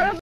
from